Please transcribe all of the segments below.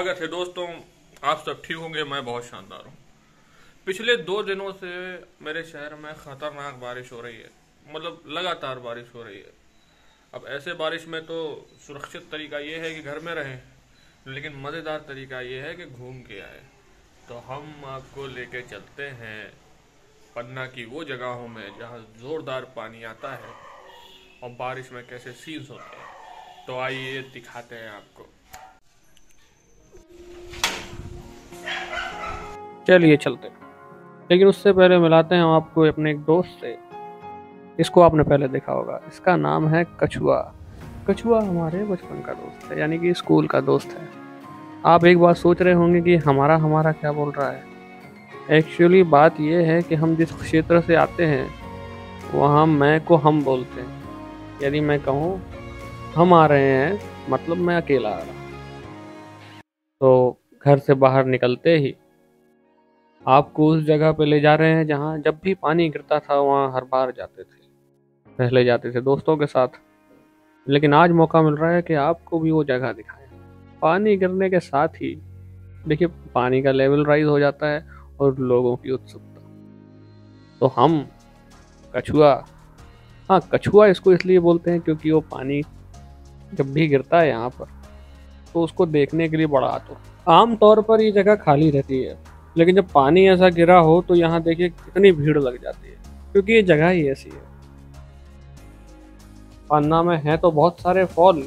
स्वागत है दोस्तों। आप सब ठीक होंगे? मैं बहुत शानदार हूँ। पिछले दो दिनों से मेरे शहर में खतरनाक बारिश हो रही है। मतलब लगातार बारिश हो रही है। अब ऐसे बारिश में तो सुरक्षित तरीका ये है कि घर में रहें, लेकिन मज़ेदार तरीका ये है कि घूम के आए। तो हम आपको लेके चलते हैं पन्ना की वो जगहों में जहाँ ज़ोरदार पानी आता है और बारिश में कैसे सीज होते हैं। तो आइए दिखाते हैं आपको। चलिए चलते लेकिन उससे पहले मिलाते हैं हम आपको अपने एक दोस्त से। इसको आपने पहले देखा होगा। इसका नाम है कछुआ। कछुआ हमारे बचपन का दोस्त है, यानी कि स्कूल का दोस्त है। आप एक बात सोच रहे होंगे कि हमारा हमारा क्या बोल रहा है। एक्चुअली बात यह है कि हम जिस क्षेत्र से आते हैं, वहाँ मैं को हम बोलते हैं। यदि मैं कहूँ, हम आ रहे हैं मतलब मैं अकेला आ रहा घर से बाहर निकलते ही आपको उस जगह पे ले जा रहे हैं जहाँ जब भी पानी गिरता था, वहाँ हर बार जाते थे, पहले जाते थे दोस्तों के साथ। लेकिन आज मौका मिल रहा है कि आपको भी वो जगह दिखाएँ। पानी गिरने के साथ ही, देखिए, पानी का लेवल राइज हो जाता है और लोगों की उत्सुकता। तो हम कछुआ हाँ कछुआ इसको इसलिए बोलते हैं क्योंकि वो पानी जब भी गिरता है यहाँ पर तो उसको देखने के लिए बड़ा आता आम तौर पर ये जगह खाली रहती है, लेकिन जब पानी ऐसा गिरा हो तो यहाँ देखिए कितनी भीड़ लग जाती है, क्योंकि ये जगह ही ऐसी है। पन्ना में है तो बहुत सारे फॉल,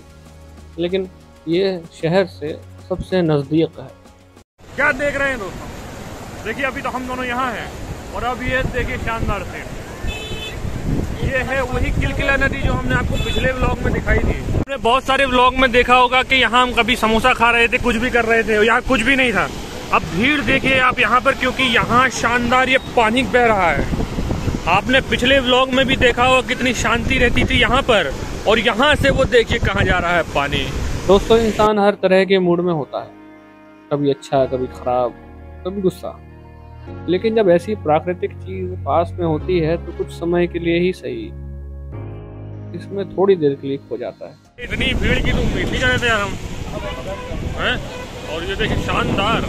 लेकिन ये शहर से सबसे नज़दीक है। क्या देख रहे हैं दोस्तों? देखिए, अभी तो हम दोनों यहाँ हैं, और अब ये देखिए शानदार से ये है वही किलकिला नदी जो हमने आपको पिछले व्लॉग में दिखाई थी। हमने बहुत सारे व्लॉग में देखा होगा कि यहाँ हम कभी समोसा खा रहे थे, कुछ भी कर रहे थे, यहाँ कुछ भी नहीं था। अब भीड़ देखिए आप यहाँ पर, क्योंकि यहाँ शानदार ये पानी बह रहा है। आपने पिछले व्लॉग में भी देखा होगा कितनी शांति रहती थी यहाँ पर, और यहाँ से वो देखिए कहाँ जा रहा है पानी। दोस्तों, इंसान हर तरह के मूड में होता है। कभी अच्छा कभी खराब, कभी गुस्सा। लेकिन जब ऐसी प्राकृतिक चीज़ पास में होती है तो कुछ समय के लिए ही सही। इसमें थोड़ी देर क्लिक हो जाता है। इतनी भीड़ की तो उम्मीद नहीं कर यार हम। हैं? और ये देखिए शानदार।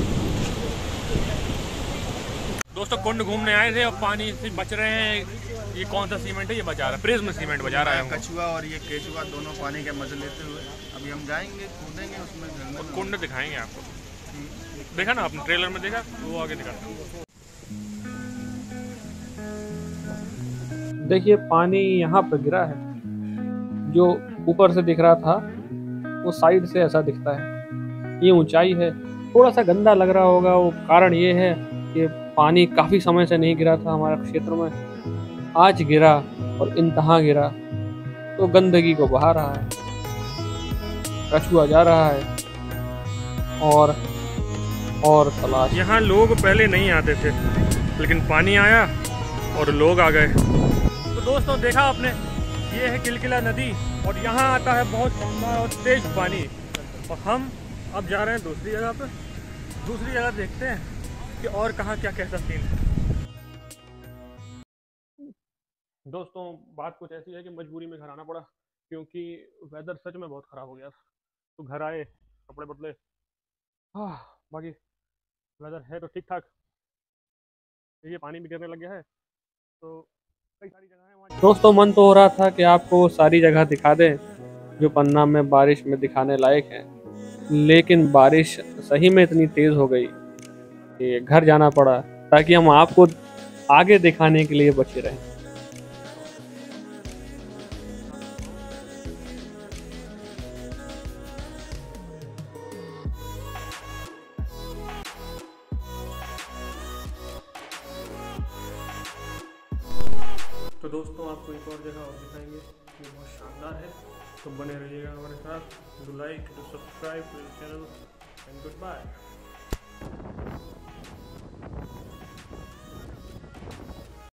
दोस्तों कुंड घूमने आए थे और पानी से बच रहे हैं। ये कौन सा सीमेंट है? ये बचा रहा है। प्रिज्म सीमेंट बचा रहा है कछुआ और ये केचुआ दोनों पानी के मज़े लेते हुए। अभी हम जाएँगे कूदेंगे उसमें और कुंड दिखाएँगे आपको। देखा ना आपने ट्रेलर में देखा? वो आगे दिखाते देखिए पानी यहाँ पर गिरा है। जो ऊपर से दिख रहा था, वो साइड से ऐसा दिखता है। ये ऊंचाई है। थोड़ा सा गंदा लग रहा होगा, वो कारण ये है कि पानी काफ़ी समय से नहीं गिरा था हमारे क्षेत्र में। आज गिरा और इंतहा गिरा तो गंदगी को बहा रहा है। कछुआ जा रहा है और और तलाश। यहाँ लोग पहले नहीं आते थे, लेकिन पानी आया और लोग आ गए। तो दोस्तों, देखा आपने ये है किलकिला नदी और यहाँ आता है बहुत शानदार और तेज पानी। और हम अब जा रहे हैं दूसरी जगह पर। दूसरी जगह देखते हैं कि और कहाँ क्या कैसा सीन। है दोस्तों, बात कुछ ऐसी है कि मजबूरी में घर आना पड़ा, क्योंकि वेदर सच में बहुत ख़राब हो गया। तो घर आए, कपड़े बदले। हाँ बाकी वेदर है तो ठीक ठाक ये पानी भी गिरने लग गया है तो कई सारी जगह दोस्तों, मन तो हो रहा था कि आपको सारी जगह दिखा दें, जो पन्ना में, बारिश में दिखाने लायक है। लेकिन बारिश सही में इतनी तेज़ हो गई कि घर जाना पड़ा, ताकि हम आपको आगे दिखाने के लिए बचे रहें। तो दोस्तों, आपको एक और जगह और दिखाएँगे ये बहुत शानदार है। तो बने रहिएगा हमारे साथ। Do like to subscribe to channel and goodbye